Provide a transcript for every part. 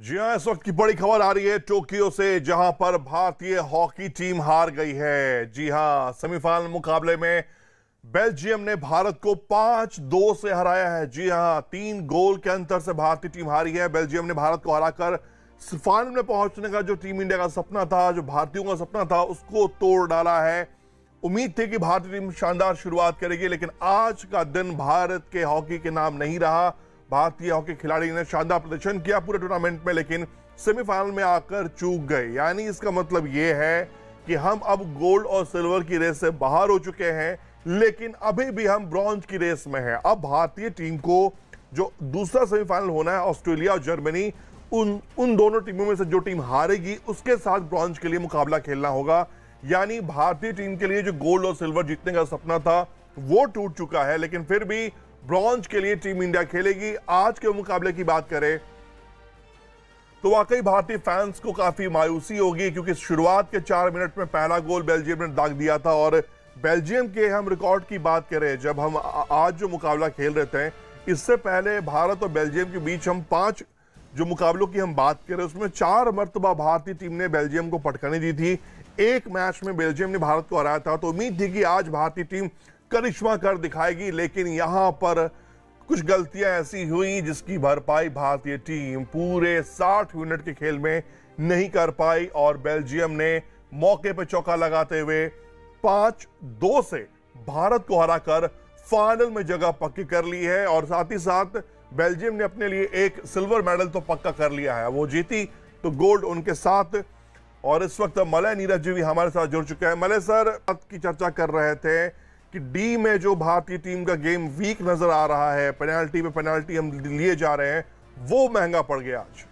जी हाँ इस वक्त की बड़ी खबर आ रही है टोक्यो से, जहाँ पर भारतीय हॉकी टीम हार गई है। जी हाँ सेमीफाइनल मुकाबले में बेल्जियम ने भारत को पाँच दो से हराया है। जी हाँ तीन गोल के अंतर से भारतीय टीम हारी है। बेल्जियम ने भारत को हराकर फाइनल में पहुँचने का जो टीम इंडिया का सपना था, जो भारतीयों का सपना था, उसको तोड़ डाला है। उम्मीद थी कि भारतीय टीम शानदार शुरुआत करेगी, लेकिन आज का दिन भारत के हॉकी के नाम नहीं रहा। भारतीय हॉकी खिलाड़ी ने शानदार प्रदर्शन किया पूरे टूर्नामेंट में, लेकिन सेमीफाइनल में आकर चूक गए। यानी इसका मतलब यह है कि हम अब गोल्ड और सिल्वर की रेस से बाहर हो चुके हैं, लेकिन अभी भी हम ब्रॉन्ज की रेस में हैं। अब भारतीय टीम को जो दूसरा सेमीफाइनल होना है, ऑस्ट्रेलिया और जर्मनी, उन उन दोनों टीमों में से जो टीम हारेगी, उसके साथ ब्रॉन्ज के लिए मुकाबला खेलना होगा। यानी भारतीय टीम के लिए जो गोल्ड और सिल्वर जीतने का सपना था, वो टूट चुका है, लेकिन फिर भी ब्रॉन्ज के लिए टीम इंडिया खेलेगी। आज के मुकाबले की बात करें तो वाकई भारतीय फैंस को काफ़ी मायूसी होगी, क्योंकि शुरुआत के चार मिनट में पहला गोल बेल्जियम ने दाग दिया था। और बेल्जियम के हम रिकॉर्ड की बात करें, जब हम आज जो मुकाबला खेल रहे थे, इससे पहले भारत और बेल्जियम के बीच हम पाँच जो मुकाबलों की हम बात करें, उसमें चार मरतबा भारतीय टीम ने बेल्जियम को पटकनी दी थी। एक मैच में बेल्जियम ने भारत को हराया था तो उम्मीद थी कि आज भारतीय टीम करिश्मा कर दिखाएगी, लेकिन यहाँ पर कुछ गलतियाँ ऐसी हुई जिसकी भरपाई भारतीय टीम पूरे 60 मिनट के खेल में नहीं कर पाई और बेल्जियम ने मौके पर चौका लगाते हुए पाँच दो से भारत को हराकर फाइनल में जगह पक्की कर ली है और साथ ही साथ बेल्जियम ने अपने लिए एक सिल्वर मेडल तो पक्का कर लिया है। वो जीती तो गोल्ड उनके साथ। और इस वक्त मलय नीरज जी भी हमारे साथ जुड़ चुके हैं। मलय सर की चर्चा कर रहे थे। कि डी में जो भारतीय टीम का गेम वीक नज़र आ रहा है पेनाल्टी में पेनाल्टी हम लिए जा रहे हैं वो महँगा पड़ गया आज।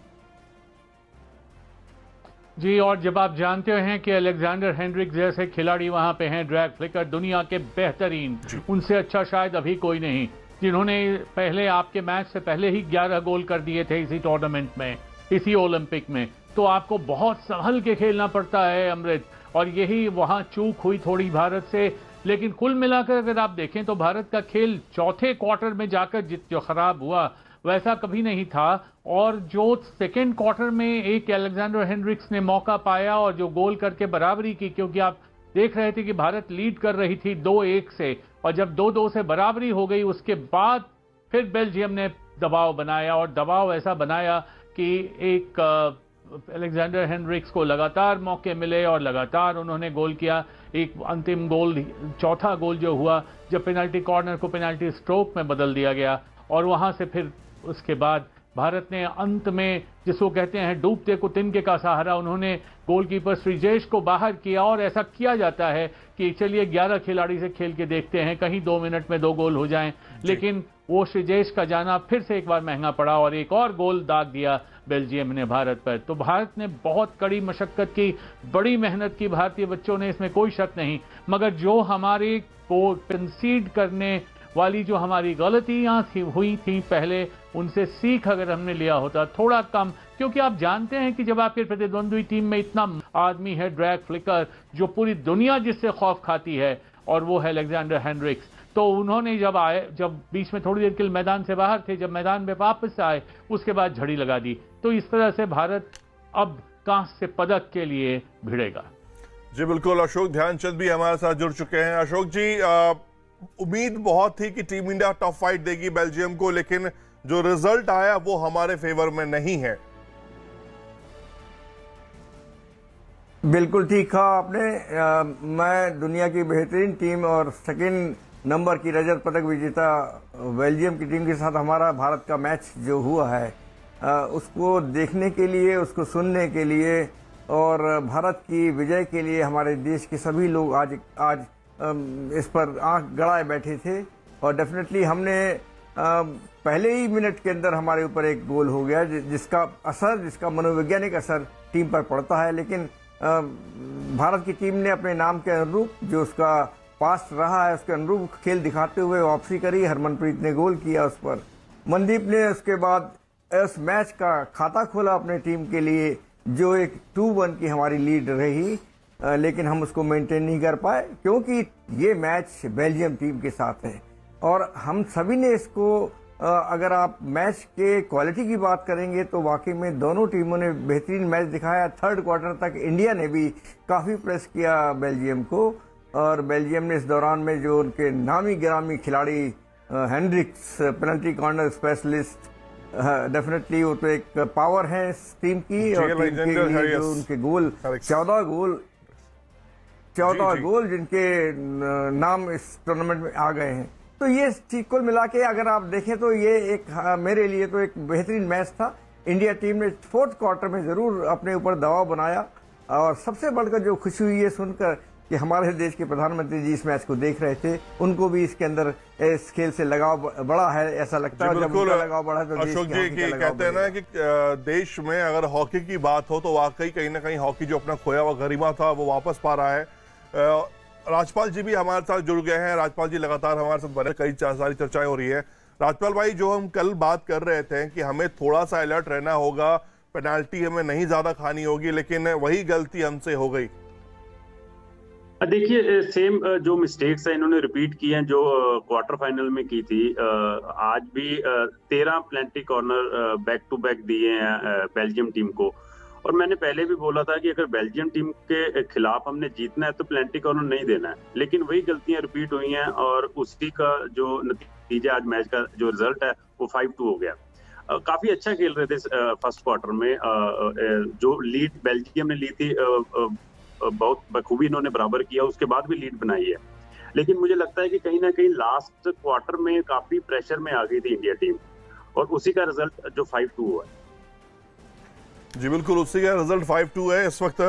जी और जब आप जानते हैं कि अलेक्जेंडर हेनरिक जैसे खिलाड़ी वहाँ पे हैं ड्रैग फ्लिकर दुनिया के बेहतरीन उनसे अच्छा शायद अभी कोई नहीं जिन्होंने पहले आपके मैच से पहले ही 11 गोल कर दिए थे इसी टूर्नामेंट में इसी ओलंपिक में तो आपको बहुत संभल के खेलना पड़ता है अमृत। और यही वहाँ चूक हुई थोड़ी भारत से लेकिन कुल मिलाकर अगर आप देखें तो भारत का खेल चौथे क्वार्टर में जाकर जित जो खराब हुआ, वैसा कभी नहीं था। और जो सेकेंड क्वार्टर में एक अलेक्जेंडर हेनरिक्स ने मौका पाया और जो गोल करके बराबरी की, क्योंकि आप देख रहे थे कि भारत लीड कर रही थी दो एक से, और जब दो दो से बराबरी हो गई, उसके बाद फिर बेल्जियम ने दबाव बनाया, और दबाव ऐसा बनाया कि एक अलेक्जेंडर हेनरिक्स को लगातार मौके मिले और लगातार उन्होंने गोल किया। एक अंतिम गोल चौथा गोल जो हुआ जब पेनल्टी कॉर्नर को पेनल्टी स्ट्रोक में बदल दिया गया और वहाँ से फिर उसके बाद भारत ने अंत में जिसको कहते हैं डूबते को तिनके का सहारा उन्होंने गोलकीपर श्रीजेश को बाहर किया और ऐसा किया जाता है कि चलिए 11 खिलाड़ी से खेल के देखते हैं कहीं दो मिनट में दो गोल हो जाएँ। लेकिन वो श्रीजेश का जाना फिर से एक बार महँगा पड़ा और एक और गोल दाग दिया बेल्जियम ने भारत पर। तो भारत ने बहुत कड़ी मशक्कत की, बड़ी मेहनत की। भारतीय बच्चों ने इसमें कोई शक नहीं। मगर जो हमारे को कंसीड करने वाली जो हमारी गलतियाँ थी, हुई थी पहले, उनसे सीख अगर हमने लिया होता, थोड़ा कम। क्योंकि आप जानते हैं कि जब आपके प्रतिद्वंद्वी टीम में इतना आदमी है, ड्रैग फ्लिकर, जो पूरी दुनिया जिससे खौफ खाती है, और वो है अलेक्जेंडर हेनरिक्स। तो उन्होंने जब आए जब बीच में थोड़ी देर के लिए मैदान से बाहर थे जब मैदान में वापस आए उसके बाद झड़ी लगा दी। तो इस तरह से भारत अब कांस्य पदक के लिए भिड़ेगा। जी बिल्कुल अशोक ध्यानचंद भी हमारे साथ जुड़ चुके हैं। अशोक जी उम्मीद बहुत थी कि टीम इंडिया टफ फाइट देगी बेल्जियम को लेकिन जो रिज़ल्ट आया वो हमारे फेवर में नहीं है। बिल्कुल ठीक कहा आपने। आ, मैं दुनिया की बेहतरीन टीम और सेकेंड नंबर की रजत पदक विजेता, बेल्जियम की टीम के साथ हमारा भारत का मैच जो हुआ है उसको देखने के लिए, उसको सुनने के लिए और भारत की विजय के लिए हमारे देश के सभी लोग आज आज इस पर आँख गड़ाए बैठे थे और डेफिनेटली हमने पहले ही मिनट के अंदर हमारे ऊपर एक गोल हो गया जिसका असर, जिसका मनोवैज्ञानिक असर टीम पर पड़ता है, लेकिन भारत की टीम ने अपने नाम के अनुरूप जो उसका पास रहा है, उसके अनुरूप खेल दिखाते हुए वापसी करी। हरमनप्रीत ने गोल किया उस पर। मनदीप ने उसके बाद उस मैच का खाता खोला अपने टीम के लिए, जो एक टू वन की हमारी लीड रही। लेकिन हम उसको मेंटेन नहीं कर पाए, क्योंकि ये मैच बेल्जियम टीम के साथ है। और हम सभी ने इसको अगर आप मैच के क्वालिटी की बात करेंगे तो वाकई में दोनों टीमों ने बेहतरीन मैच दिखाया। थर्ड क्वार्टर तक इंडिया ने भी काफ़ी प्रेस किया बेल्जियम को। और बेल्जियम ने इस दौरान में जो उनके नामी गिरामी खिलाड़ी Hendricks penalty corner specialist definitely वो तो एक पावर है इस टीम की और टीम के लिए जो उनके गोल चौदह गोल चौदह गोल जिनके नाम इस टूर्नामेंट में आ गए हैं। तो ये चीज़ कुल मिला के अगर आप देखें तो ये एक मेरे लिए तो एक बेहतरीन मैच था। इंडिया टीम ने फोर्थ क्वार्टर में ज़रूर अपने ऊपर दबाव बनाया और सबसे बढ़कर जो खुशी हुई है सुनकर कि हमारे देश के प्रधानमंत्री जी इस मैच को देख रहे थे। उनको भी इसके अंदर इस खेल से लगाव बड़ा है ऐसा लगता है। जब उनका लगाव बढ़ा तो अशोक जी की कहते हैं ना कि देश में अगर हॉकी की बात हो तो वाकई कहीं ना कहीं हॉकी जो अपना खोया हुआ गरिमा था वो वापस पा रहा है। राजपाल जी भी हमारे साथ जुड़ गए हैं। राजपाल जी लगातार हमारे साथ बने कई सारी चर्चाएँ हो रही है। राजपाल भाई जो हम कल बात कर रहे थे कि हमें थोड़ा सा अलर्ट रहना होगा पेनाल्टी हमें नहीं ज़्यादा खानी होगी लेकिन वही गलती हमसे हो गई। देखिए सेम जो मिस्टेक्स है, इन्होंने रिपीट की हैं, जो क्वार्टर फाइनल में की थी आज भी तेरह penalty corner back to back दिए हैं बेल्जियम टीम को। और मैंने पहले भी बोला था कि अगर बेल्जियम टीम के खिलाफ हमने जीतना है तो प्लेंटी कॉर्नर नहीं देना है। लेकिन वही गलतियाँ रिपीट हुई हैं, और उसी का जो नतीजा आज मैच का जो रिज़ल्ट है, वो फाइव टू हो गया। काफ़ी अच्छा खेल रहे थे फ़र्स्ट क्वार्टर में जो लीड बेल्जियम ने ली थी बहुत बखूबी इन्होंने बराबर किया, उसके बाद भी लीड बनाई है। लेकिन मुझे लगता है कि कहीं ना कहीं लास्ट क्वार्टर में काफ़ी प्रेशर में आ गई थी इंडिया टीम और उसी का रिज़ल्ट जो फाइव टू हुआ जी, बिल्कुल, उसी का रिज़ल्ट फाइव टू है। इस वक्त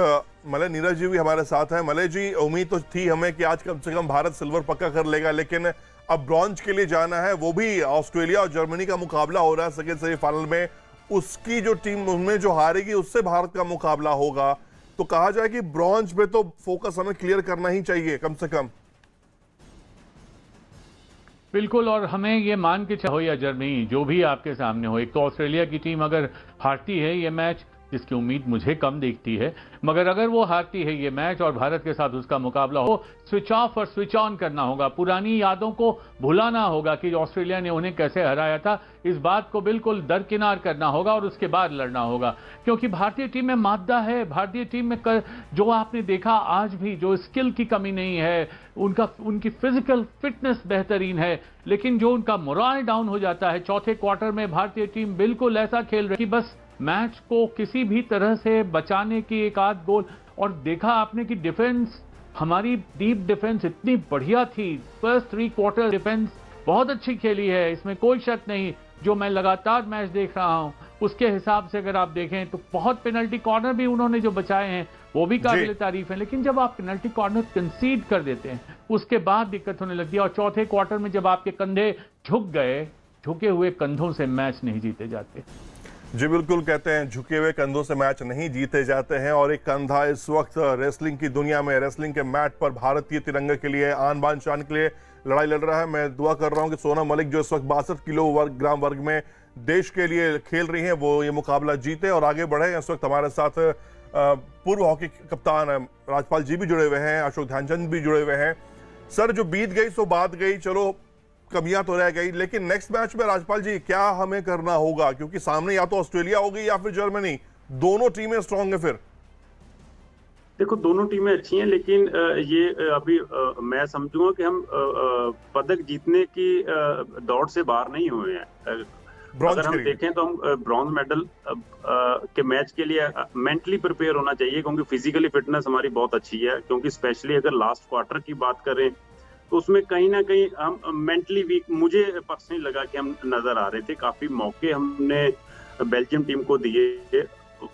मलय, नीरज जी भी हमारे साथ हैं। मलय जी, उम्मीद तो थी हमें कि आज कम से कम भारत सिल्वर पक्का कर लेगा, लेकिन अब ब्रॉन्ज के लिए जाना है, वो भी ऑस्ट्रेलिया और जर्मनी का मुकाबला हो रहा है सेकेंड सेमीफाइनल में। उसकी जो टीम उनमें जो हारेगी, उससे भारत का मुकाबला होगा। तो कहा जाए कि ब्रॉन्ज में तो फोकस हमें क्लियर करना ही चाहिए, कम से कम। बिल्कुल, और हमें ये मान के हो या जर्मनी जो भी आपके सामने हो। एक तो ऑस्ट्रेलिया की टीम अगर हारती है ये मैच जिसकी उम्मीद मुझे कम दिखती है। मगर अगर वो हारती है ये मैच और भारत के साथ उसका मुकाबला हो स्विच ऑफ़ और स्विच ऑन करना होगा। पुरानी यादों को भुलाना होगा कि ऑस्ट्रेलिया ने उन्हें कैसे हराया था। इस बात को बिल्कुल दरकिनार करना होगा और उसके बाद लड़ना होगा। क्योंकि भारतीय टीम में मादा है। भारतीय टीम में कर, जो आपने देखा आज भी जो स्किल की कमी नहीं है उनका उनकी फ़िज़िकल फिटनेस बेहतरीन है लेकिन जो उनका मोरल डाउन हो जाता है चौथे क्वार्टर में भारतीय टीम बिल्कुल ऐसा खेल रही बस मैच को किसी भी तरह से बचाने की एक आध गोल। और देखा आपने कि डिफेंस हमारी डीप डिफेंस इतनी बढ़िया थी। फ़र्स्ट थ्री क्वार्टर डिफेंस बहुत अच्छी खेली है। इसमें कोई शक नहीं जो मैं लगातार मैच देख रहा हूँ उसके हिसाब से अगर आप देखें तो बहुत पेनल्टी कॉर्नर भी उन्होंने जो बचाए हैं वो भी काबिल तारीफ़ है। लेकिन जब आप पेनल्टी कॉर्नर कंसीड कर देते हैं उसके बाद दिक्कत होने लगती है। और चौथे क्वार्टर में जब आपके कंधे झुक गए झुके हुए कंधों से मैच नहीं जीते जाते। जी बिल्कुल, कहते हैं, झुके हुए कंधों से मैच नहीं जीते जाते हैं और एक कंधा इस वक्त रेसलिंग की दुनिया में, रेसलिंग के मैट पर भारतीय तिरंगे के लिए आन बान शान के लिए लड़ाई लड़ रहा है। मैं दुआ कर रहा हूँ कि सोना मलिक, जो इस वक्त बासठ किलो वर्ग, ग्राम वर्ग में देश के लिए खेल रही हैं, वो ये मुकाबला जीते और आगे बढ़े। इस वक्त हमारे साथ पूर्व हॉकी कप्तान राजपाल जी भी जुड़े हुए हैं, अशोक ध्यानचंद भी जुड़े हुए हैं। सर, जो बीत गई, सो बात गई। चलो कमियाँ तो रह गई लेकिन नेक्स्ट मैच में राजपाल जी क्या हमें करना होगा? क्योंकि सामने या तो ऑस्ट्रेलिया होगी या फिर जर्मनी। दोनों टीमें स्ट्रांग है फिर। देखो दोनों टीमें अच्छी हैं लेकिन ये अभी मैं समझूँगा कि हम पदक जीतने की दौड़ से बाहर नहीं हुए हैं। अगर हम देखें तो हम ब्रॉन्ज मेडल के मैच के लिए मेंटली प्रिपेयर होना चाहिए क्योंकि फिजिकली फिटनेस हमारी बहुत अच्छी है क्योंकि स्पेशली अगर लास्ट क्वार्टर की बात करें तो उसमें कहीं ना कहीं हम मेंटली वीक मुझे पर्सनली लगा कि हम नज़र आ रहे थे, काफ़ी मौके हमने बेल्जियम टीम को दिए।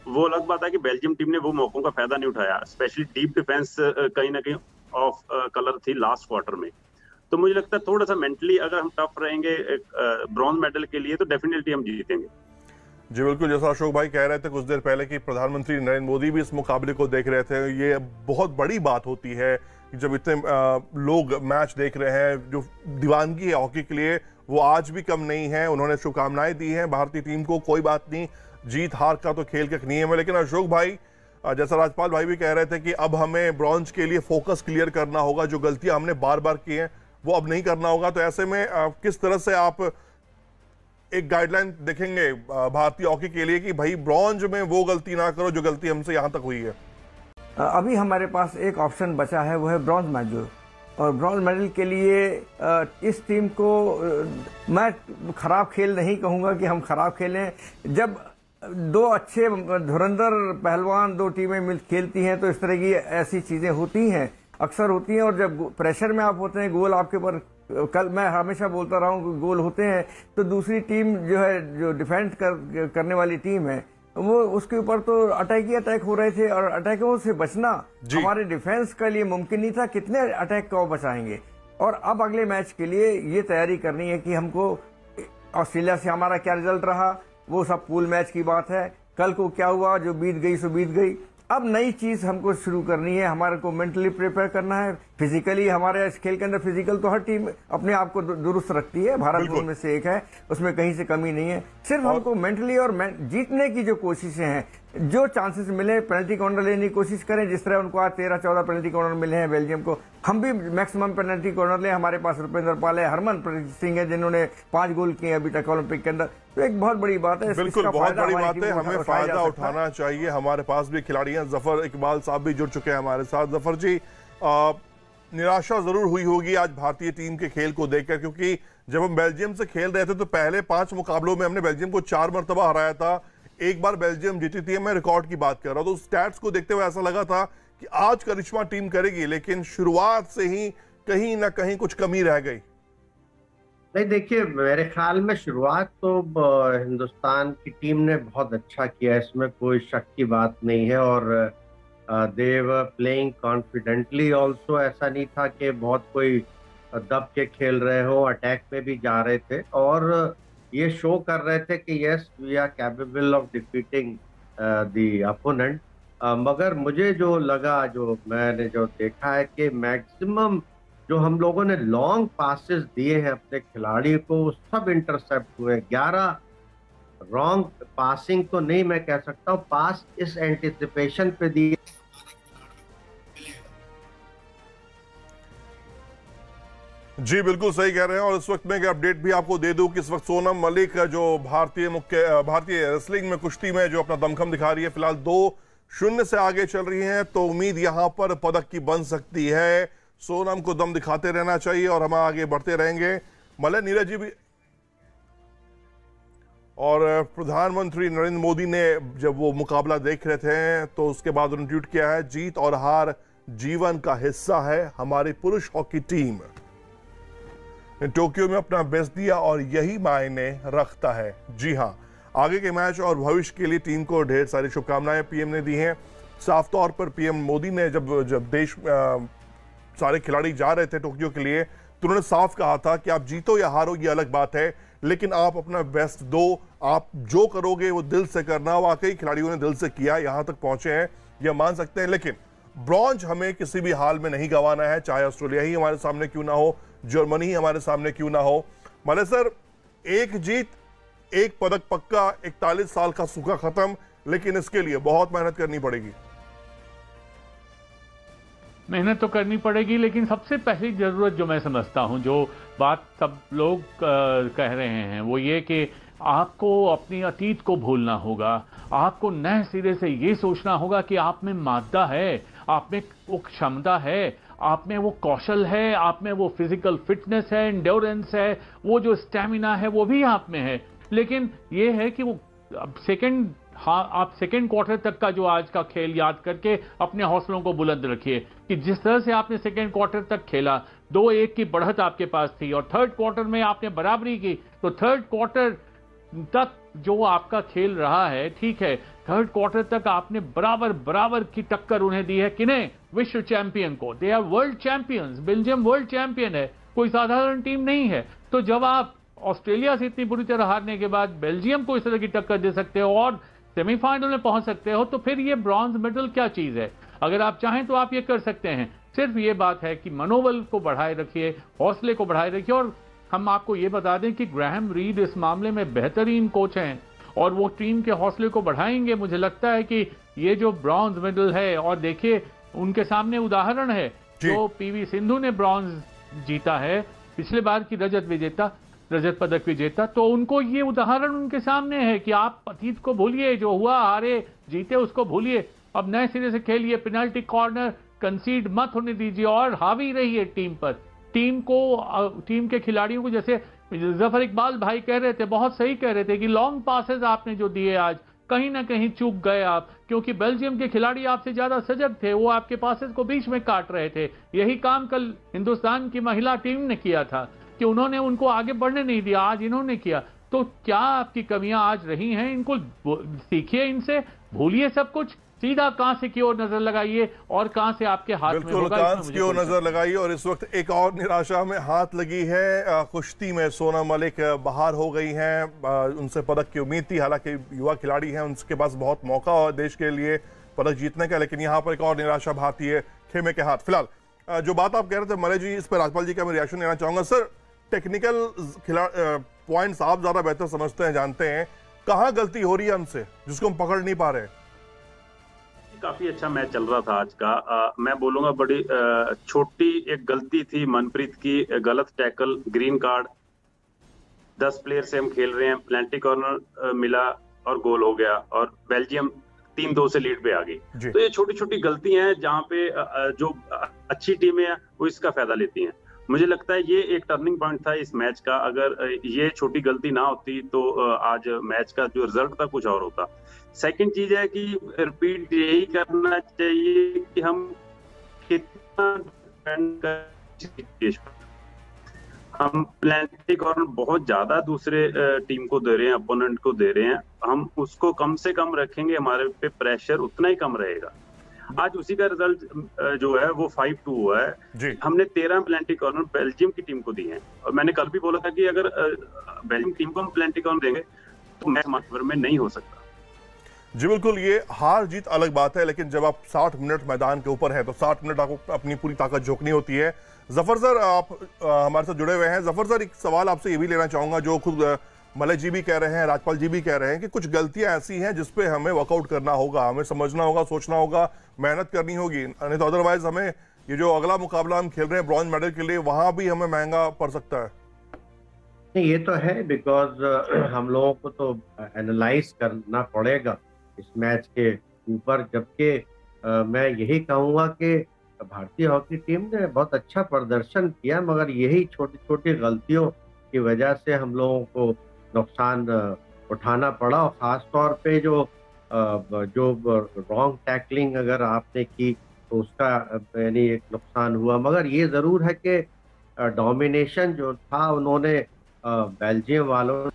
वो अलग बात है कि बेल्जियम टीम ने वो मौकों का फ़ायदा नहीं उठाया स्पेशली डीप डिफेंस कहीं ना कहीं ऑफ़ कलर थी लास्ट क्वार्टर में। तो मुझे लगता है थोड़ा सा मेंटली अगर हम टफ रहेंगे ब्रॉन्ज मेडल के लिए तो डेफिनेटली हम जीतेंगे। जी, बिल्कुल, जैसा अशोक भाई कह रहे थे कुछ देर पहले कि प्रधानमंत्री नरेंद्र मोदी भी इस मुकाबले को देख रहे थे। ये बहुत बड़ी बात होती है जब इतने लोग मैच देख रहे हैं, जो दीवानगी है हॉकी के लिए, वो आज भी कम नहीं है। उन्होंने शुभकामनाएँ दी हैं। भारतीय टीम को कोई बात नहीं, जीत हार का तो खेल का नियम है। लेकिन अशोक भाई जैसा राजपाल भाई भी कह रहे थे कि अब हमें ब्रॉन्ज के लिए फोकस क्लियर करना होगा। जो गलतियाँ हमने बार बार की हैं, वो अब नहीं करना होगा। तो ऐसे में किस तरह से आप एक गाइडलाइन देखेंगे भारतीय हॉकी के लिए कि भाई ब्रॉन्ज में वो गलती ना करो, जो गलती हमसे यहाँ तक हुई है? अभी हमारे पास एक ऑप्शन बचा है वो है ब्रॉन्ज मेडल। और ब्रॉन्ज मेडल के लिए इस टीम को मैं खराब खेल नहीं कहूँगा कि हम खराब खेलें। जब दो अच्छे धुरंधर पहलवान दो टीमें मिल खेलती हैं तो इस तरह की ऐसी चीज़ें होती हैं अक्सर होती हैं और जब प्रेशर में आप होते हैं गोल आपके ऊपर कल मैं हमेशा बोलता रहा हूँ गोल होते हैं तो दूसरी टीम जो है जो डिफेंड कर, करने वाली टीम है वो उसके ऊपर तो अटैक ही अटैक हो रहे थे और अटैकों से बचना हमारे डिफेंस के लिए मुमकिन नहीं था। कितने अटैक को बचाएँगे? और अब अगले मैच के लिए ये तैयारी करनी है कि हमको ऑस्ट्रेलिया से हमारा क्या रिज़ल्ट रहा? वो सब पूल मैच की बात है। कल को क्या हुआ? जो बीत गई सो बीत गई। अब नई चीज़ हमको शुरू करनी है। हमारे को मेंटली प्रिपेयर करना है। फिजिकली हमारे इस खेल के अंदर फ़िज़िकल तो हर टीम अपने आप को दुरुस्त रखती है। भारत उनमें से एक है उसमें कहीं से कमी नहीं है। सिर्फ़ हमको मेंटली और में, जीतने की जो कोशिशें हैं जो चांसेस मिले पेनल्टी कॉर्नर लेने की कोशिश करें जिस तरह उनको आज तेरह चौदह पेनल्टी कॉर्नर मिले हैं बेल्जियम को हम भी मैक्सिमम पेनल्टी कॉर्नर ले। हमारे पास रुपेंद्र पाल है हरमन सिंह है जिन्होंने पाँच गोल किए अभी तक ओलंपिक के अंदर। तो एक बहुत बड़ी बात है बिल्कुल बहुत बड़ी बात है। हमें फ़ायदा उठाना चाहिए। हमारे पास भी खिलाड़ी हैं ज़फ़र इकबाल साहब भी जुड़ चुके हैं हमारे साथ। ज़फ़र जी निराशा ज़रूर हुई होगी आज भारतीय टीम के खेल को देखकर, क्योंकि जब हम बेल्जियम से खेल रहे थे तो पहले पाँच मुकाबलों में हमने बेल्जियम को चार मरतबा हराया था। एक बार बेल्जियम जीती थी, मैं रिकॉर्ड की बात कर रहा हूँ। तो स्टैट्स को देखते हुए ऐसा लगा था कि आज करिश्मा टीम करेगी, लेकिन शुरुआत से ही कहीं ना कहीं कुछ कमी रह गई। नहीं, देखिए, मेरे ख्याल में शुरुआत तो हिंदुस्तान की टीम ने बहुत अच्छा किया इसमें कोई शक की बात नहीं है। और देव प्लेइंग कॉन्फिडेंटली ऑल्सो ऐसा नहीं था कि बहुत कोई दब के खेल रहे हो अटैक में भी जा रहे थे। और ये शो कर रहे थे कि yes we are capable of defeating the opponent मगर मुझे जो लगा, जो मैंने जो देखा है कि मैक्सिमम जो हम लोगों ने लॉन्ग पासिस दिए हैं अपने खिलाड़ी को सब इंटरसेप्ट हुए। ग्यारह रॉन्ग पासिंग तो नहीं मैं कह सकता हूँ। पास इस एंटिसिपेशन पे दिए जी, बिल्कुल सही कह रहे हैं और इस वक्त मैं एक अपडेट भी आपको दे दूँ कि इस वक्त सोनम मलिक जो भारतीय मुख्य, भारतीय रेसलिंग में कुश्ती में जो अपना दमखम दिखा रही है, फ़िलहाल दो शून्य से आगे चल रही हैं तो उम्मीद यहाँ पर पदक की बन सकती है। सोनम को दम दिखाते रहना चाहिए और हम आगे बढ़ते रहेंगे। मलय नीरज जी भी और प्रधानमंत्री नरेंद्र मोदी ने जब वो मुकाबला देख रहे थे तो उसके बाद उन्होंने ट्वीट किया है, जीत और हार जीवन का हिस्सा है हमारी पुरुष हॉकी टीम। टोक्यो में अपना बेस्ट दिया और यही मायने रखता है। जी हाँ आगे के मैच और भविष्य के लिए टीम को ढेर सारी शुभकामनाएँ पीएम ने दी हैं। साफ़ तौर पर पीएम मोदी ने जब जब देश आ, सारे खिलाड़ी जा रहे थे टोक्यो के लिए तो उन्होंने साफ़ कहा था कि आप जीतो या हारो ये अलग बात है लेकिन आप अपना बेस्ट दो आप जो करोगे वो दिल से करना वाकई खिलाड़ियों ने दिल से किया यहाँ तक पहुँचे हैं यह मान सकते हैं लेकिन ब्रॉन्ज हमें किसी भी हाल में नहीं गंवाना है चाहे ऑस्ट्रेलिया ही हमारे सामने क्यों ना हो जर्मनी हमारे सामने क्यों ना हो? माने सर, एक जीत, एक पदक पक्का, इकतालीस साल का सूखा खत्म, लेकिन इसके लिए बहुत मेहनत करनी पड़ेगी। मेहनत तो करनी पड़ेगी, लेकिन सबसे पहली ज़रूरत जो मैं समझता हूँ, जो बात सब लोग कह रहे हैं, वो ये कि आपको अपनी अतीत को भूलना होगा। आपको नए सिरे से ये सोचना होगा कि आप में मादा है, आप में वो क्षमता है आप में वो कौशल है, आप में वो फ़िज़िकल फिटनेस है इंड्योरेंस है, वो जो स्टेमिना है, वो भी आप में है। लेकिन ये है कि वो अब सेकेंड हाँ आप सेकेंड क्वार्टर तक का जो आज का खेल याद करके अपने हौसलों को बुलंद रखिए कि जिस तरह से आपने सेकेंड क्वार्टर तक खेला, दो एक की बढ़त आपके पास थी और थर्ड क्वार्टर में आपने बराबरी की तो थर्ड क्वार्टर तक जो आपका खेल रहा है, ठीक है थर्ड क्वार्टर तक आपने बराबर बराबर की टक्कर उन्हें दी है किन्हें विश्व चैंपियन को। They are world champions Belgium world champion है। कोई साधारण टीम नहीं है। तो जब आप ऑस्ट्रेलिया से इतनी बुरी तरह हारने के बाद बेल्जियम को इस तरह की टक्कर दे सकते हो और सेमीफाइनल में पहुँच सकते हो तो फिर ये ब्रॉन्ज मेडल क्या चीज़ है? अगर आप चाहें तो आप ये कर सकते हैं। सिर्फ़ ये बात है कि मनोबल को बढ़ाए रखिए, हौसले को बढ़ाए रखिए और हम आपको ये बता दें कि ग्राहम रीड इस मामले में बेहतरीन कोच हैं और वो टीम के हौसले को बढ़ाएँगे। मुझे लगता है कि ये जो ब्रॉन्ज मेडल है और देखिए उनके सामने उदाहरण है। जो। पीवी सिंधु ने ब्रॉन्ज जीता है पिछले बार की रजत विजेता रजत पदक विजेता तो उनको ये उदाहरण उनके सामने है कि आप अतीत को भूलिए जो हुआ हारे जीते उसको भूलिए। अब नए सिरे से खेलिए पेनल्टी कॉर्नर कंसीड मत होने दीजिए और हावी रहिए टीम पर। टीम को टीम के खिलाड़ियों को, जैसे ज़फ़र इकबाल भाई कह रहे थे, बहुत सही कह रहे थे कि लॉन्ग पासेस आपने जो दिए आज, कहीं ना कहीं चूक गए आप, क्योंकि बेल्जियम के खिलाड़ी आपसे ज़्यादा सजग थे, वो आपके पासेस को बीच में काट रहे थे। यही काम कल हिंदुस्तान की महिला टीम ने किया था, कि उन्होंने उनको आगे बढ़ने नहीं दिया, आज इन्होंने किया। तो क्या आपकी कमियाँ आज रही हैं? इनको सीखिए इनसे, भूलिए सब कुछ सीधा कहाँ से की ओर नज़र लगाइए और कहाँ से आपके हाथ में होगा की ओर नज़र लगाइए और इस वक्त एक और निराशा में हाथ लगी है कुश्ती में सोना मलिक बाहर हो गई हैं उनसे पदक की उम्मीद थी हालाँकि युवा खिलाड़ी हैं उनके पास बहुत मौका और देश के लिए पदक जीतने का लेकिन यहाँ पर एक और निराशा भाती है खेमे के हाथ। फ़िलहाल जो बात आप कह रहे थे मरे जी इस पर राजपाल जी का मैं रिएक्शन लेना चाहूँगा। सर टेक्निकल खिला पॉइंट्स आप ज़्यादा बेहतर समझते हैं जानते हैं कहाँ गलती हो रही है हमसे जिसको हम पकड़ नहीं पा रहे काफ़ी अच्छा मैच चल रहा था आज का। आ, मैं बोलूँगा बड़ी छोटी एक गलती थी मनप्रीत की गलत टैकल ग्रीन कार्ड दस प्लेयर से हम खेल रहे हैं प्लेंटी कॉर्नर मिला और गोल हो गया और बेल्जियम तीन दो से लीड पे आ गई। तो ये छोटी छोटी गलतियाँ हैं जहाँ पे जो अच्छी टीमें हैं वो इसका फ़ायदा लेती हैं। मुझे लगता है ये एक टर्निंग पॉइंट था इस मैच का। अगर ये छोटी गलती ना होती तो आज मैच का जो रिज़ल्ट था कुछ और होता। सेकंड चीज़ है कि रिपीट यही करना चाहिए कि हम कितना हम प्लानिटिक और बहुत ज़्यादा दूसरे टीम को दे रहे हैं अपोनेंट को दे रहे हैं। हम उसको कम से कम रखेंगे हमारे पे प्रेशर उतना ही कम रहेगा। आज उसी का रिज़ल्ट जो है वो फाइव टू हुआ है। हमने तेरह प्लेंटी कॉर्नर बेल्जियम की टीम को दी है। और मैंने कल भी बोला था कि अगर बेल्जियम टीम को हम प्लेंटी कॉर्नर देंगे तो मैच में नहीं हो सकता। जी बिल्कुल, ये हार जीत अलग बात है, लेकिन जब आप 60 मिनट मैदान के ऊपर हैं तो 60 मिनट आपको अपनी पूरी ताकत झोंकनी होती है। ज़फ़र सर आप हमारे साथ जुड़े हुए हैं। ज़फ़र सर एक सवाल आपसे ये भी लेना चाहूँगा, जो खुद मलय जी भी कह रहे हैं, राजपाल जी भी कह रहे हैं कि कुछ गलतियाँ ऐसी हैं जिसपे हमें वर्कआउट करना होगा, हमें समझना होगा, सोचना होगा, मेहनत करनी होगी। नहीं तो अदरवाइज़ हमें ये जो अगला मुकाबला हम खेल रहे हैं ब्रॉन्ज मेडल के लिए, वहाँ भी हमें महँगा पड़ सकता है। ये तो है बिकॉज़ हम लोगों को तो एनालाइज करना पड़ेगा। इस मैच के ऊपर, जबकि मैं यही कहूँगा कि भारतीय हॉकी टीम ने बहुत अच्छा प्रदर्शन किया, मगर यही छोटी छोटी गलतियों की वजह से हम लोगों को नुकसान उठाना पड़ा। और ख़ास तौर पे जो जो रॉन्ग टैकलिंग अगर आपने की तो उसका यानी एक नुकसान हुआ। मगर ये ज़रूर है कि डोमिनेशन जो था, उन्होंने बेल्जियम वालों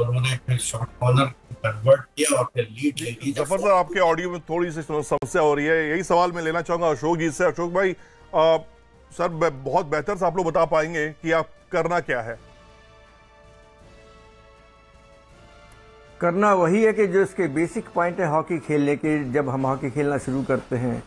उन्होंने फिर शॉर्ट कॉर्नर कन्वर्ट किया और फिर लीड ले ली। ज़फ़र सर आपके ऑडियो में थोड़ी सी समस्या हो रही है। यही सवाल मैं लेना चाहूँगा अशोक जी से। अशोक भाई आ, सर बहुत बेहतर से आप लोग बता पाएँगे कि आप करना क्या है। करना वही है कि जो इसके बेसिक पॉइंट है हॉकी खेलने के जब हम हॉकी खेलना शुरू करते हैं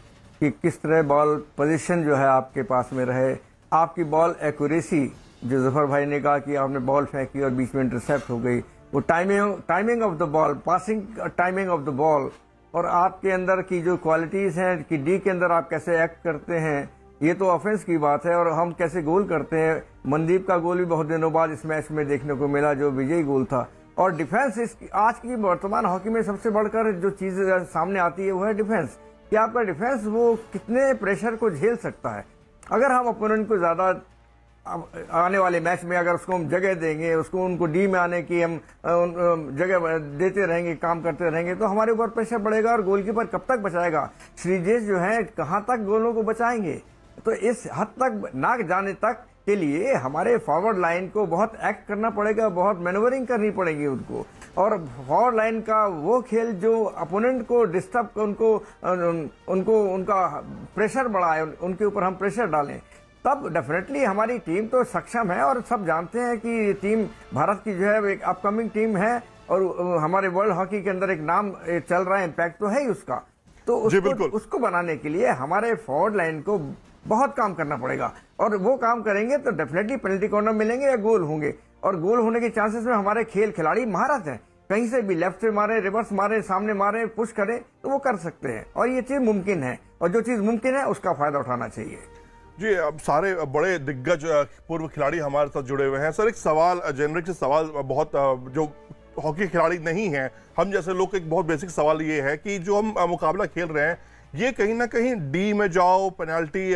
कि किस तरह बॉल पोजीशन जो है आपके पास में रहे आपकी बॉल एक्यूरेसी जो ज़फ़र भाई ने कहा कि आपने बॉल फेंकी और बीच में इंटरसेप्ट हो गई। वो timing timing of the ball passing timing of the ball और आपके अंदर की जो क्वालिटीज हैं, कि डी के अंदर आप कैसे एक्ट करते हैं, ये तो ऑफेंस की बात है और हम कैसे गोल करते हैं। मनदीप का गोल भी बहुत दिनों बाद इस मैच में देखने को मिला, जो विजयी गोल था। और डिफेंस इस, आज की वर्तमान हॉकी में सबसे बढ़कर जो चीज़ सामने आती है, वो है डिफेंस कि आपका डिफेंस वो कितने प्रेशर को झेल सकता है। अगर हम अपोनेंट को ज़्यादा आने वाले मैच में अगर उसको हम जगह देंगे, उसको उनको डी में आने की हम जगह देते रहेंगे, काम करते रहेंगे तो हमारे ऊपर प्रेशर बढ़ेगा और गोलकीपर कब तक बचाएगा? श्रीजेश जो है, कहाँ तक गोलों को बचाएँगे? तो इस हद तक, ना जाने तक के लिए हमारे फॉरवर्ड लाइन को बहुत एक्ट करना पड़ेगा, बहुत मैनवरिंग करनी पड़ेगी उनको। और फॉरवर्ड लाइन का वो खेल जो अपोनेंट को डिस्टर्ब उनको उनको, उनका प्रेशर बढ़ाए, उनके ऊपर हम प्रेशर डालें तब डेफिनेटली हमारी टीम तो सक्षम है और सब जानते हैं कि टीम भारत की जो है एक अपकमिंग टीम है और हमारे वर्ल्ड हॉकी के अंदर एक नाम चल रहा है इम्पैक्ट तो है ही उसका। तो उसको, उसको बनाने के लिए हमारे फॉरवर्ड लाइन को बहुत काम करना पड़ेगा। और वो काम करेंगे तो डेफिनेटली पेनल्टी कॉर्नर मिलेंगे या गोल होंगे। और गोल होने के चांसेस में हमारे खेल खिलाड़ी महारत हैं। कहीं से भी लेफ़्ट से मारे रिवर्स मारे सामने मारे पुश करें तो वो कर सकते हैं। और ये चीज़ मुमकिन है। और जो चीज़ मुमकिन है उसका फ़ायदा उठाना चाहिए। जी, अब सारे बड़े दिग्गज पूर्व खिलाड़ी हमारे साथ जुड़े हुए हैं। सर, एक सवाल जेनरिक से सवाल बहुत जो हॉकी खिलाड़ी नहीं है, हम जैसे लोग, एक बहुत बेसिक सवाल ये है कि जो हम मुकाबला खेल रहे हैं, ये कहीं ना कहीं डी में जाओ पेनाल्टी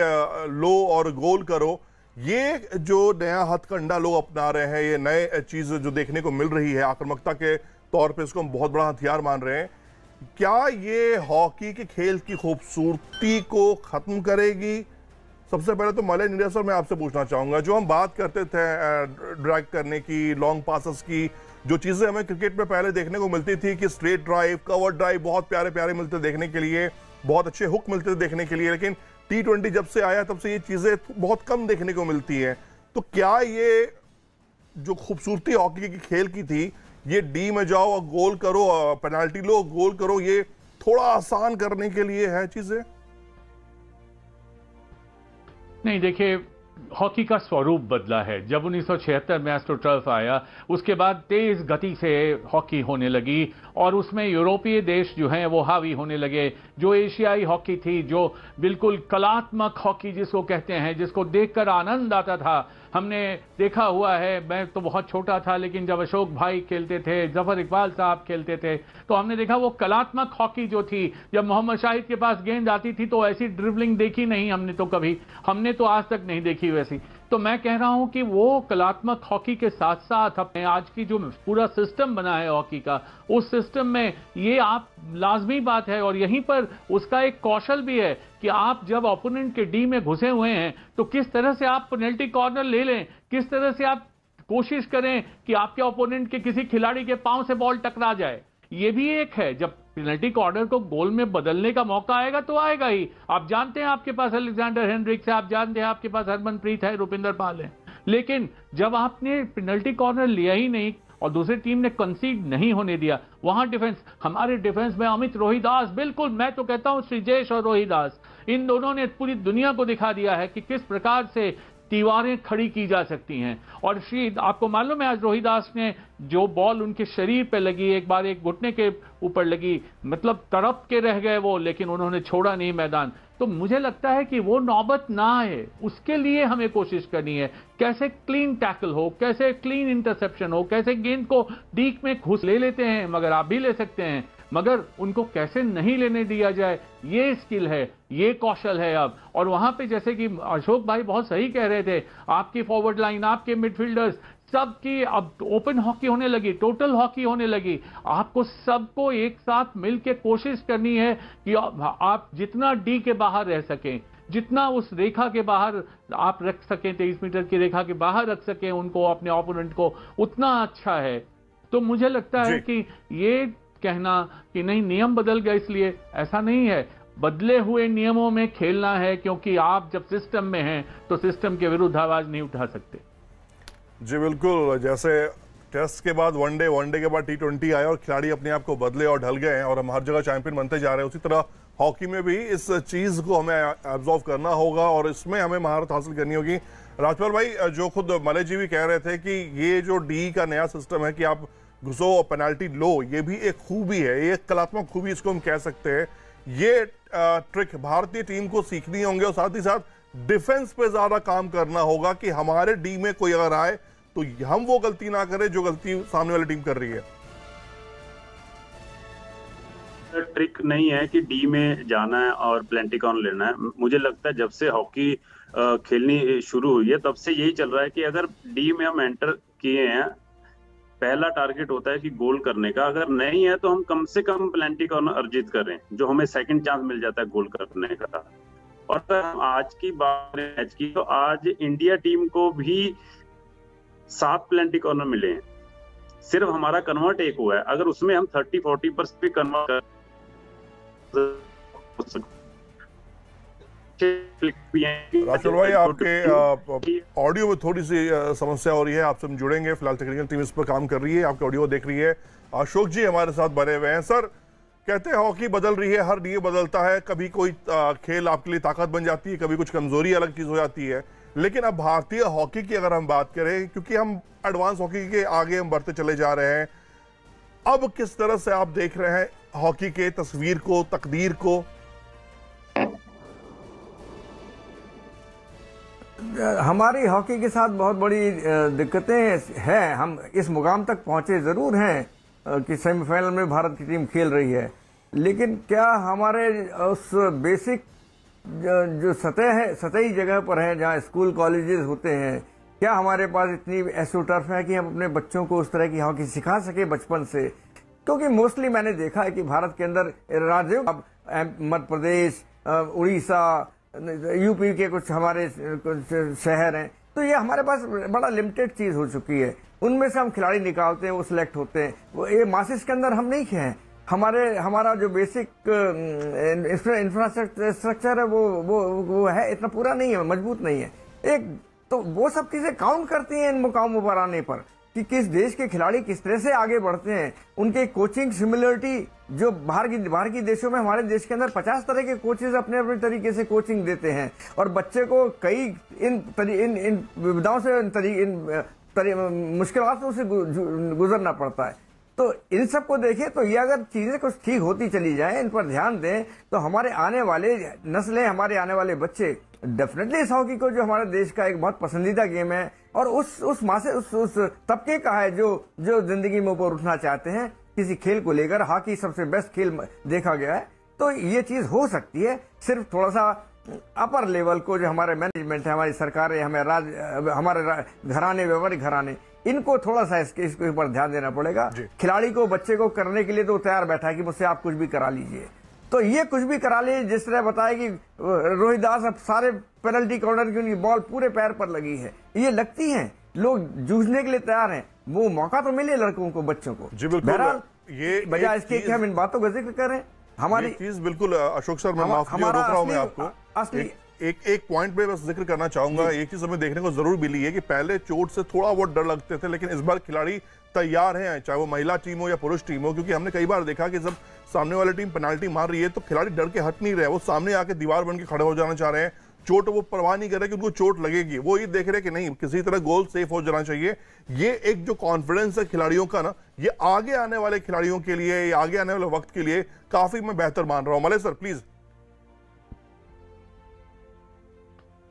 लो और गोल करो, ये जो नया हथकंडा लोग अपना रहे हैं, ये नए चीज़ जो देखने को मिल रही है, आक्रामकता के तौर पे इसको हम बहुत बड़ा हथियार मान रहे हैं, क्या ये हॉकी के खेल की खूबसूरती को खत्म करेगी? सबसे पहले तो मलय इंडिया सर मैं आपसे पूछना चाहूँगा, जो हम बात करते थे ड्रैग करने की लॉन्ग पासिस की, जो चीज़ें हमें क्रिकेट में पहले देखने को मिलती थी कि स्ट्रेट ड्राइव कवर ड्राइव बहुत प्यारे प्यारे मिलते देखने के लिए, बहुत अच्छे हुक मिलते थे देखने के लिए, लेकिन टी ट्वेंटी जब से आया, तब से ये चीज़ें बहुत कम देखने को मिलती है। तो क्या ये जो खूबसूरती हॉकी की खेल की थी, ये डी में जाओ और गोल करो पेनाल्टी लो गोल करो, ये थोड़ा आसान करने के लिए है चीज़ें? नहीं, देखिए, हॉकी का स्वरूप बदला है। जब 1976 में एस्ट्रो टर्फ आया, उसके बाद तेज गति से हॉकी होने लगी। और उसमें यूरोपीय देश जो हैं, वो हावी होने लगे। जो एशियाई हॉकी थी, जो बिल्कुल कलात्मक हॉकी जिसको कहते हैं, जिसको देखकर आनंद आता था। हमने देखा हुआ है, मैं तो बहुत छोटा था, लेकिन जब अशोक भाई खेलते थे, ज़फ़र इकबाल साहब खेलते थे तो हमने देखा वो कलात्मक हॉकी जो थी, जब मोहम्मद शाहिद के पास गेंद आती थी तो ऐसी ड्रिबलिंग देखी नहीं हमने तो कभी। हमने तो आज तक नहीं देखी वैसी। तो मैं कह रहा हूँ कि वो कलात्मक हॉकी के साथ साथ अपने आज की जो पूरा सिस्टम बना है हॉकी का, उस सिस्टम में ये आप, लाजमी बात है और यहीं पर उसका एक कौशल भी है कि आप जब ओपोनेंट के डी में घुसे हुए हैं तो किस तरह से आप पेनल्टी कॉर्नर ले लें, किस तरह से आप कोशिश करें कि आपके ओपोनेंट के किसी खिलाड़ी के पाँव से बॉल टकरा जाए, ये भी एक है। जब पेनल्टी कॉर्नर को गोल में बदलने का मौका आएगा तो आएगा ही। आप जानते हैं आपके पास अलेक्जेंडर हेनरिक्स है आप जानते हैं आपके पास हरमनप्रीत है, रुपिंदर पाल है। लेकिन जब आपने पेनल्टी कॉर्नर लिया ही नहीं और दूसरी टीम ने कंसीड नहीं होने दिया, वहाँ डिफेंस हमारे डिफेंस में अमित रोहिदास, बिल्कुल, मैं तो कहता हूँ श्रीजेश और रोहिदास, इन दोनों ने पूरी दुनिया को दिखा दिया है कि किस प्रकार से दीवारें खड़ी की जा सकती हैं। और श्री आपको मालूम है, आज रोहिदास ने जो बॉल उनके शरीर पे लगी, एक बार एक घुटने के ऊपर लगी मतलब तड़प के रह गए वो, लेकिन उन्होंने छोड़ा नहीं मैदान। तो मुझे लगता है कि वो नौबत ना आए, उसके लिए हमें कोशिश करनी है। कैसे क्लीन टैकल हो, कैसे क्लीन इंटरसेप्शन हो, कैसे गेंद को डीक में घुस ले लेते हैं, मगर आप भी ले सकते हैं। मगर उनको कैसे नहीं लेने दिया जाए? ये स्किल है ये कौशल है अब। और वहाँ पे जैसे कि अशोक भाई बहुत सही कह रहे थे आपकी फॉरवर्ड लाइन आपके मिडफील्डर्स सबकी अब ओपन हॉकी होने लगी टोटल हॉकी होने लगी। आपको सबको एक साथ मिलकर कोशिश करनी है कि आप जितना डी के बाहर रह सकें जितना उस रेखा के बाहर आप रख सकें तेईस मीटर की रेखा के बाहर रख सकें उनको अपने ओपोनेंट को उतना अच्छा है। तो मुझे लगता है कि ये कहना कि नहीं, नियम बदल गया इसलिए। ऐसा नहीं है। बदले हुए नियमों में खेलना है क्योंकि आप जब सिस्टम में हैं तो सिस्टम के विरुद्ध आवाज़ नहीं उठा सकते। जी, बिल्कुल। जैसे टेस्ट के बाद वनडे वनडे के बाद टी ट्वेंटी आया और खिलाड़ी अपने आप को बदले और ढल गए हैं और हम हर जगह चैंपियन बनते जा रहे हैं। उसी तरह हॉकी में भी इस चीज़ को हमें एब्जॉर्व करना होगा और इसमें हमें महारत हासिल करनी होगी। राजपाल भाई, जो खुद मले जी भी कह रहे थे कि ये जो डी का नया सिस्टम है कि आप घुसो और पेनाल्टी लो, ये भी एक खूबी है, ये कलात्मक खूबी इसको हम कह सकते हैं। ये ट्रिक भारतीय टीम को सीखनी होंगे और साथ ही साथ डिफेंस पे ज़्यादा काम करना होगा कि हमारे डी में कोई अगर आए तो हम वो गलती ना करें जो गलती सामने वाली टीम कर रही है। ट्रिक नहीं है कि डी में जाना है और प्लेंटिकॉन लेना है। मुझे लगता है जब से हॉकी खेलनी शुरू हुई है, तब से यही चल रहा है कि अगर डी में हम एंटर किए हैं पहला टारगेट होता है कि गोल करने का। अगर नहीं है तो हम कम से कम प्लेंटी कॉर्नर अर्जित करें, जो हमें सेकंड चांस मिल जाता है गोल करने का। और आज की बात मैच की तो आज इंडिया टीम को भी सात प्लेंटी कॉर्नर मिले हैं। सिर्फ़ हमारा कन्वर्ट एक हुआ है। अगर उसमें हम थर्टी फोर्टी परसेंट भी कन्वर्ट कर राहुल भाई आपके ऑडियो में थोड़ी सी समस्या हो रही है आपसे हम जुड़ेंगे फ़िलहाल टेक्निकल टीम इस पर काम कर रही है आपके ऑडियो देख रही है। अशोक जी हमारे साथ बने हुए हैं। सर कहते हैं हॉकी बदल रही है हर डीए बदलता है कभी कोई खेल आपके लिए ताकत बन जाती है कभी कुछ कमज़ोरी अलग चीज़ हो जाती है। लेकिन अब भारतीय हॉकी की अगर हम बात करें क्योंकि हम एडवांस हॉकी के आगे हम बढ़ते चले जा रहे हैं अब किस तरह से आप देख रहे हैं हॉकी के तस्वीर को तकदीर को? हमारी हॉकी के साथ बहुत बड़ी दिक्कतें हैं। हम इस मुकाम तक पहुँचे ज़रूर हैं कि सेमीफाइनल में भारत की टीम खेल रही है। लेकिन क्या हमारे उस बेसिक जो सतह है, सतही जगह पर है, जहाँ स्कूल कॉलेजेस होते हैं, क्या हमारे पास इतनी एसोटर्फ है कि हम अपने बच्चों को उस तरह की हॉकी सिखा सके बचपन से? क्योंकि मोस्टली मैंने देखा है कि भारत के अंदर राज्यों मध्य प्रदेश उड़ीसा यूपी के कुछ हमारे, कुछ शहर हैं। तो ये हमारे पास बड़ा लिमिटेड चीज़ हो चुकी है। उनमें से हम खिलाड़ी निकालते हैं, वो सिलेक्ट होते हैं। वो ये मासिस के अंदर हम नहीं हैं। हमारे, हमारा जो बेसिक इंफ्रास्ट्रक्चर है, वो वो वो है, इतना पूरा नहीं है, मज़बूत नहीं है। एक तो वो सब चीज़ें काउंट करती हैं इन मुकामों पर आने पर। कि किस देश के खिलाड़ी किस तरह से आगे बढ़ते हैं। उनके कोचिंग सिमिलरिटी जो बाहर की बाहर की देशों में, हमारे देश के अंदर पचास तरह के कोचेज अपने अपने तरीके से कोचिंग देते हैं। और बच्चे को कई इन इन इन विविधाओं से, इन मुश्किलों से गुजरना पड़ता है। तो इन सबको देखें तो ये अगर चीज़ें कुछ ठीक होती चली जाए, इन पर ध्यान दें तो हमारे आने वाले नस्लें, हमारे आने वाले बच्चे डेफिनेटली इस हॉकी को, जो हमारे देश का एक बहुत पसंदीदा गेम है, और उस उस मासे, उस उस तबके का है जो जो ज़िंदगी में ऊपर उठना चाहते हैं, किसी खेल को लेकर, हॉकी सबसे बेस्ट खेल देखा गया है तो ये चीज़ हो सकती है, सिर्फ़ थोड़ा सा अपर लेवल को जो हमारे मैनेजमेंट है, हमारी सरकारें, हमें राज, हमारे घराने व्यवहारिक घराने इनको थोड़ा सा इसके इसके ऊपर ध्यान देना पड़ेगा। खिलाड़ी को बच्चे को करने के लिए तो तैयार बैठा है कि मुझसे आप कुछ भी करा लीजिए। तो ये कुछ भी करा लीजिए जिस तरह बताया कि रोहित दास अब सारे पेनल्टी कॉर्नर की उनकी बॉल पूरे पैर पर लगी है। ये लगती है लोग जूझने के लिए तैयार हैं। वो मौका तो मिले लड़कों को बच्चों को। बहरहाल ये बजाय इसके हम इन बातों का ज़िक्र करें। हमारी चीज़ बिल्कुल अशोक सर मैं माफ़ रोक रहा हूँ मैं आपको। असली एक एक पॉइंट पे बस ज़िक्र करना चाहूँगा। एक चीज़ हमें देखने को ज़रूर मिली है कि पहले चोट से थोड़ा बहुत डर लगते थे लेकिन इस बार खिलाड़ी तैयार हैं चाहे वो महिला टीम हो या पुरुष टीम हो क्योंकि हमने कई बार देखा कि जब सामने वाली टीम पेनाल्टी मार रही है तो खिलाड़ी डर के हट नहीं रहे। वो सामने आके दीवार बन के खड़े हो जाना चाह रहे हैं। चोट वो परवाह नहीं कर रहे कि उनको चोट लगेगी। वो ये देख रहे कि नहीं किसी तरह गोल सेफ़ हो जाना चाहिए। ये एक जो कॉन्फिडेंस है खिलाड़ियों का ना ये आगे आने वाले खिलाड़ियों के लिए आगे आने वाले वक्त के लिए काफ़ी मैं बेहतर मान रहा हूँ। मले सर प्लीज़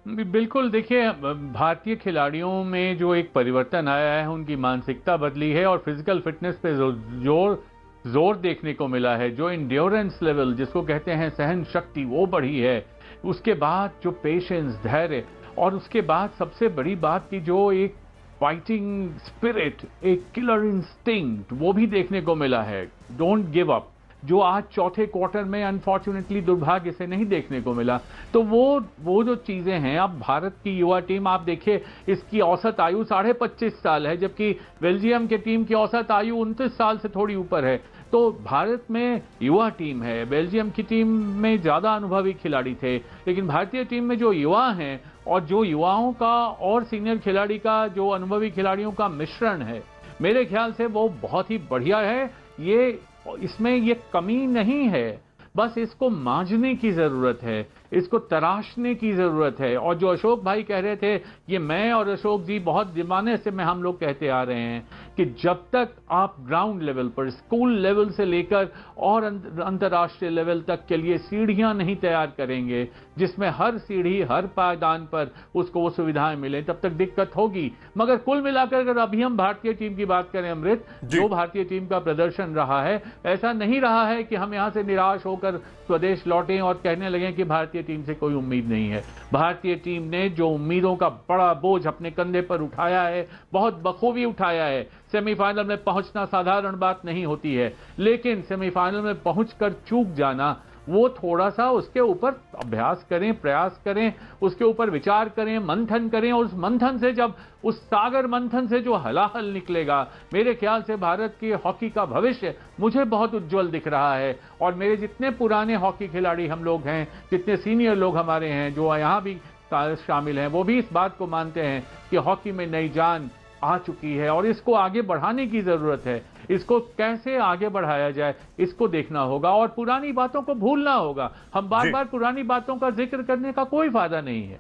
बिल्कुल, देखिए भारतीय खिलाड़ियों में जो एक परिवर्तन आया है, उनकी मानसिकता बदली है और फ़िज़िकल फिटनेस पे ज़ोर ज़ोर देखने को मिला है। जो इंड्योरेंस लेवल जिसको कहते हैं सहन शक्ति, वो बढ़ी है। उसके बाद जो पेशेंस धैर्य, और उसके बाद सबसे बड़ी बात की जो एक फाइटिंग स्पिरिट एक किलर इंस्टिंक्ट वो भी देखने को मिला है। डोंट गिव अप जो आज चौथे क्वार्टर में अनफॉर्चुनेटली दुर्भाग्य से नहीं देखने को मिला। तो वो वो जो चीज़ें हैं अब भारत की युवा टीम, आप देखिए, इसकी औसत आयु साढ़े पच्चीस साल है, जबकि बेल्जियम की टीम की औसत आयु उनतीस साल से थोड़ी ऊपर है। तो भारत में युवा टीम है, बेल्जियम की टीम में ज़्यादा अनुभवी खिलाड़ी थे, लेकिन भारतीय टीम में जो युवा हैं, और जो युवाओं का और सीनियर खिलाड़ी का, जो अनुभवी खिलाड़ियों का मिश्रण है, मेरे ख्याल से वो बहुत ही बढ़िया है। ये इसमें ये कमी नहीं है। बस इसको मांझने की ज़रूरत है। इसको तराशने की ज़रूरत है। और जो अशोक भाई कह रहे थे ये मैं और अशोक जी बहुत जमाने से मैं हम लोग कहते आ रहे हैं कि जब तक आप ग्राउंड लेवल पर स्कूल लेवल से लेकर और अंतर्राष्ट्रीय लेवल तक के लिए सीढ़ियाँ नहीं तैयार करेंगे जिसमें हर सीढ़ी हर पायदान पर उसको वो सुविधाएँ मिले तब तक दिक्कत होगी। मगर कुल मिलाकर अगर अभी हम भारतीय टीम की बात करें अमृत जो। भारतीय टीम का प्रदर्शन रहा है। ऐसा नहीं रहा है कि हम यहाँ से निराश होकर स्वदेश लौटें और कहने लगे कि भारतीय टीम से कोई उम्मीद नहीं है। भारतीय टीम ने जो उम्मीदों का बड़ा बोझ अपने कंधे पर उठाया है, बहुत बखूबी उठाया है। सेमीफाइनल में पहुँचना साधारण बात नहीं होती है, लेकिन सेमीफाइनल में पहुंचकर चूक जाना वो थोड़ा सा उसके ऊपर अभ्यास करें, प्रयास करें, उसके ऊपर विचार करें, मंथन करें, और उस मंथन से जब, उस सागर मंथन से जो हलाहल निकलेगा, मेरे ख्याल से भारत की हॉकी का भविष्य मुझे बहुत उज्जवल दिख रहा है। और मेरे जितने पुराने हॉकी खिलाड़ी हम लोग हैं, जितने सीनियर लोग हमारे हैं, जो यहाँ भी शामिल हैं, वो भी इस बात को मानते हैं कि हॉकी में नई जान आ चुकी है और इसको आगे बढ़ाने की ज़रूरत है। इसको कैसे आगे बढ़ाया जाए इसको देखना होगा और पुरानी बातों को भूलना होगा। हम बार बार पुरानी बातों का ज़िक्र करने का कोई फ़ायदा नहीं है।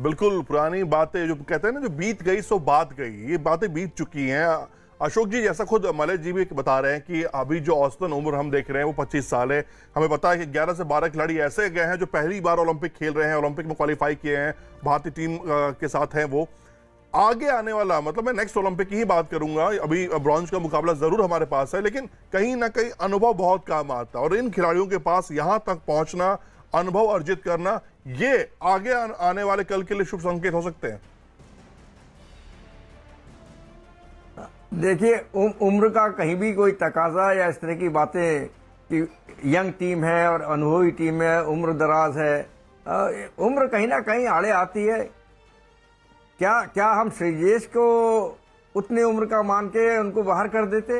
बिल्कुल पुरानी बातें जो कहते हैं ना जो बीत गई सो बात गई। ये बातें बीत चुकी हैं। अशोक जी जैसा खुद मलय जी भी बता रहे हैं कि अभी जो औसतन उम्र हम देख रहे हैं वो 25 साल है। हमें पता है कि 11 से 12 खिलाड़ी ऐसे गए हैं जो पहली बार ओलंपिक खेल रहे हैं ओलंपिक में क्वालिफाई किए हैं। भारतीय टीम के साथ हैं वो। आगे आने वाला मतलब मैं नेक्स्ट ओलंपिक की ही बात करूँगा। अभी ब्रॉन्ज का मुकाबला ज़रूर हमारे पास है, लेकिन कहीं ना कहीं अनुभव बहुत काम आता है। और इन खिलाड़ियों के पास यहाँ तक पहुँचना, अनुभव अर्जित करना, ये आगे आने वाले कल के लिए शुभ संकेत हो सकते हैं। देखिए उम्र का कहीं भी कोई तकाजा या इस तरह की बातें कि यंग टीम है और अनुभवी टीम है, उम्र दराज है उम्र कहीं ना कहीं आड़े आती है। क्या क्या हम श्रीजेश को उतनी उम्र का मान के उनको बाहर कर देते?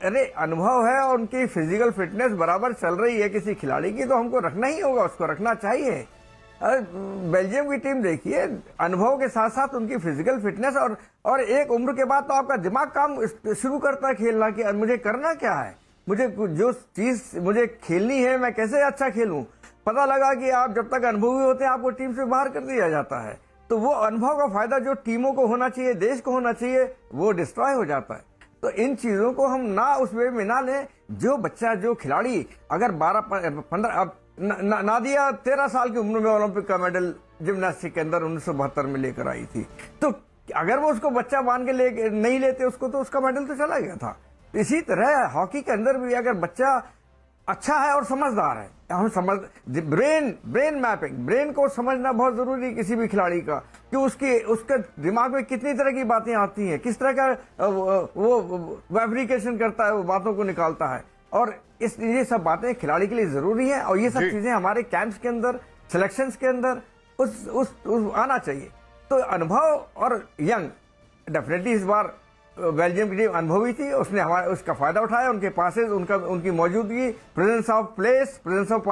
अरे, अनुभव है और उनकी फ़िज़िकल फिटनेस बराबर चल रही है किसी खिलाड़ी की तो हमको रखना ही होगा, उसको रखना चाहिए। बेल्जियम की टीम देखिए, अनुभव के साथ साथ उनकी फ़िज़िकल फिटनेस और और एक उम्र के बाद तो आपका दिमाग काम शुरू करता है खेलना कि मुझे करना क्या है? मुझे जो चीज़ मुझे खेलनी है, मैं कैसे अच्छा खेलूं? पता लगा कि आप जब तक अनुभवी होते हैं, आपको टीम से बाहर कर दिया जाता है। तो वो अनुभव का फ़ायदा जो टीमों को होना चाहिए, देश को होना चाहिए, वो डिस्ट्रॉय हो जाता है। तो इन चीज़ों को हम ना उस वे में ना लें, जो बच्चा, जो खिलाड़ी अगर बारह पंद्रह, अब नादिया तेरह साल की उम्र में ओलंपिक का मेडल जिम्नास्टिक के अंदर उन्नीस सौ बहत्तर में लेकर आई थी। तो अगर वो उसको बच्चा मान के ले, नहीं लेते उसको तो उसका मेडल तो चला गया था। इसी तरह हॉकी के अंदर भी अगर बच्चा अच्छा है और समझदार है। हम समझ ब्रेन ब्रेन मैपिंग ब्रेन को समझना बहुत ज़रूरी है किसी भी खिलाड़ी का कि उसकी उसके दिमाग में कितनी तरह की बातें आती हैं किस तरह का वो वेब्रिकेशन करता है वो बातों को निकालता है। और इस ये सब बातें खिलाड़ी के लिए ज़रूरी है और ये सब चीज़ें हमारे कैंप्स के अंदर सिलेक्शन के अंदर उस, उस, उस आना चाहिए। तो अनुभव और यंग डेफिनेटली इस बार बेल्जियम की टीम अनुभवी थी, उसने हमारे उसका फ़ायदा उठाया, उनके पासेस, उनका उनकी मौजूदगी presence of place presence of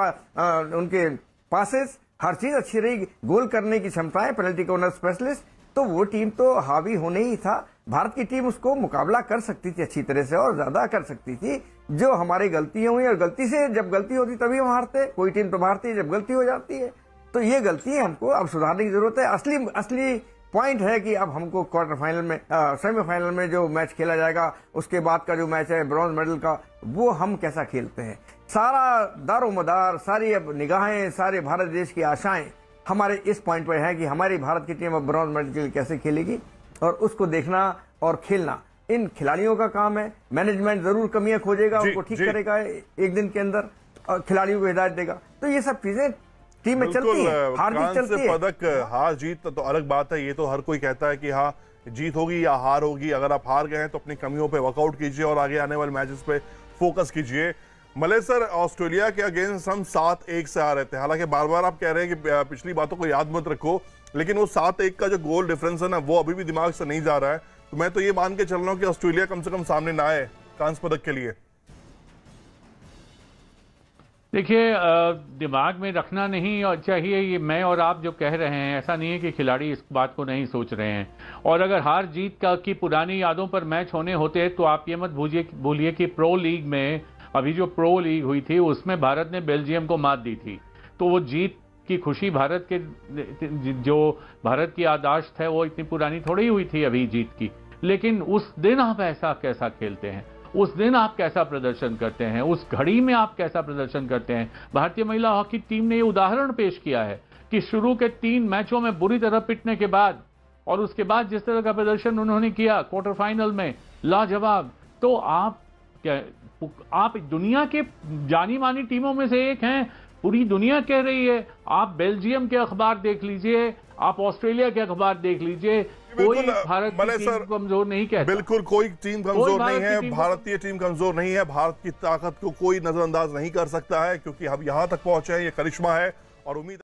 उनके पासेस, हर चीज़ अच्छी रही, गोल करने की क्षमताएँ पेनल्टी कॉर्नर स्पेशलिस्ट तो वो टीम तो हावी होने ही था। भारत की टीम उसको मुकाबला कर सकती थी अच्छी तरह से और ज़्यादा कर सकती थी, जो हमारी गलतियाँ हुई और गलती से जब गलती होती तभी हम हारते, कोई टीम तो हारती है जब गलती हो जाती है। तो ये गलती हमको अब सुधारने की ज़रूरत है। असली असली पॉइंट है कि अब हमको क्वार्टर फाइनल में सेमीफाइनल में जो मैच खेला जाएगा उसके बाद का जो मैच है ब्रॉन्ज मेडल का वो हम कैसा खेलते हैं? सारा दारो मदार सारी अब निगाहें सारे भारत देश की आशाएँ हमारे इस पॉइंट पर है कि हमारी भारत की टीम अब ब्रॉन्ज मेडल के लिए कैसे खेलेगी। और उसको देखना और खेलना इन खिलाड़ियों का काम है। मैनेजमेंट ज़रूर कमियाँ खोजेगा उनको ठीक करेगा एक दिन के अंदर और खिलाड़ियों को हिदायत देगा। तो ये सब चीज़ें टीम में चलती है हार जीत चलती है। पदक हार जीत तो अलग बात है ये तो हर कोई कहता है कि हाँ जीत होगी या हार होगी अगर आप हार गए हैं तो अपनी कमियों पे वर्कआउट कीजिए और आगे आने वाले मैचेस पे फोकस कीजिए। मले सर ऑस्ट्रेलिया के अगेंस्ट हम सात एक से आ रहे थे। हालाँकि बार बार आप कह रहे हैं कि पिछली बातों को याद मत रखो लेकिन वो सात एक का जो गोल डिफरेंस है ना वो अभी भी दिमाग से नहीं जा रहा है। तो मैं तो ये मान के चल रहा हूँ कि ऑस्ट्रेलिया कम से कम सामने ना आए कांस पदक के लिए। देखिए दिमाग में रखना नहीं चाहिए ये मैं और आप जो कह रहे हैं, ऐसा नहीं है कि खिलाड़ी इस बात को नहीं सोच रहे हैं। और अगर हार जीत का, की पुरानी यादों पर मैच होने होते तो आप ये मत भूलिए भूलिए कि प्रो लीग में, अभी जो प्रो लीग हुई थी, उसमें भारत ने बेल्जियम को मात दी थी। तो वो जीत की खुशी भारत के, जो भारत की आदाश्त है, वो इतनी पुरानी थोड़ी हुई थी अभी जीत की। लेकिन उस दिन आप ऐसा, कैसा खेलते हैं? उस दिन आप कैसा प्रदर्शन करते हैं? उस घड़ी में आप कैसा प्रदर्शन करते हैं? भारतीय महिला हॉकी टीम ने ये उदाहरण पेश किया है कि शुरू के तीन मैचों में बुरी तरह पिटने के बाद और उसके बाद जिस तरह का प्रदर्शन उन्होंने किया क्वार्टर फाइनल में, लाजवाब। तो आप आप दुनिया के जानी मानी टीमों में से एक हैं पूरी दुनिया कह रही है आप बेल्जियम के अखबार देख लीजिए आप ऑस्ट्रेलिया के अखबार देख लीजिए कोई भारत की टीम कमज़ोर नहीं कहता। बिल्कुल कोई टीम कमज़ोर नहीं है भारतीय टीम कमज़ोर नहीं है भारत की ताकत को कोई नजरअंदाज नहीं कर सकता है क्योंकि हम यहाँ तक पहुँचे हैं ये करिश्मा है और उम्मीद